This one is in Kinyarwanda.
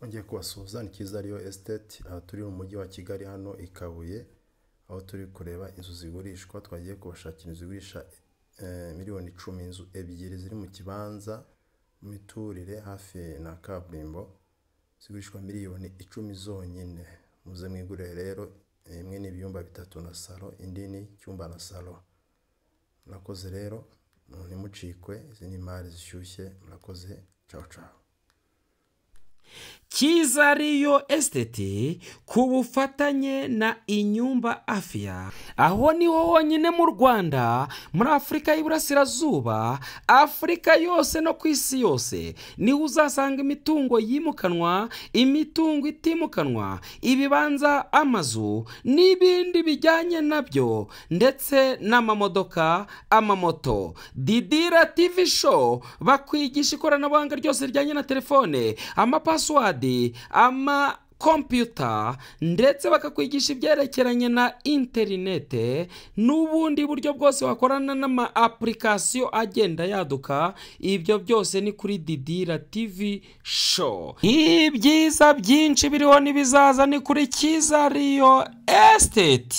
twongeye kubasuhuza ni cyiza ariyo esiteti aha turi mu mujyi wa kigali hano i kabuye aho turi kureba inzu zigurishwa twagiye kubashakira inzu zigurisha miliyoni icumi inzu ebyiri ziri mu kibanza mu miturire hafi na kaburimbo zigurishwa miliyoni icumi zonyine. Muze mwigurire rero imwe ni ibyumba bitatu na salo indi ni icyumba na salo. Murakoze rero ntimucikwe izi ni imari zishyushye murakoze cawo cawo cyiza riyo esiteti ku bufatanye na inyumba afiya aho ni ho honyine mu rwanda muri afurika y'iburasirazuba afurika yose no ku isi yose ni ho uzasanga imitungo yimukanwa imitungo itimukanwa ibibanza amazu n'ibindi bijyanye na byo ndetse n'amamodoka amamoto. Didira tivi show bakwigisha ikoranabuhanga ryose rijyanye na telefone amapasiwadi ama kompiyuta ndetse bakakwigisha ibyerekeranye na interinete n'ubundi buryo bwose wakorana n'ama apulikasiyo agenda yaduka ibyo byose ni kuri didira tivi show. Ibyiza byinshi biriho n'ibizaza ni kuri cyiza riyo esiteti